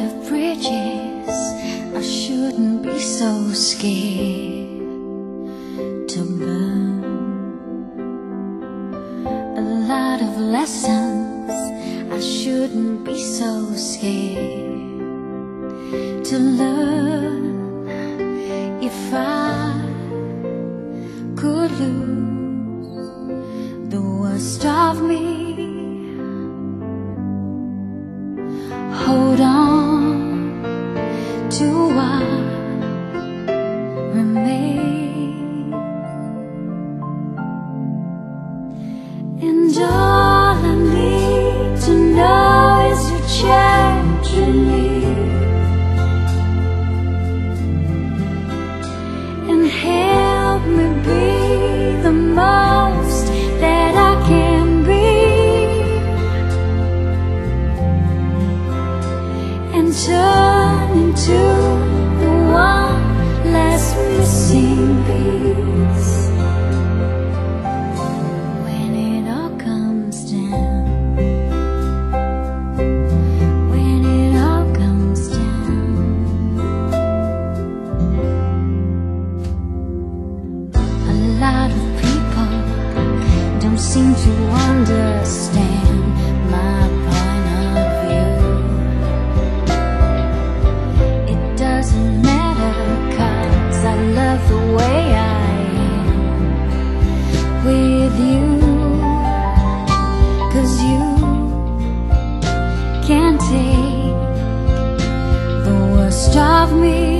of bridges I shouldn't be so scared to burn A lot of lessons I shouldn't be so scared to learn. If I could lose the worst of me 아 Can't take the worst of me.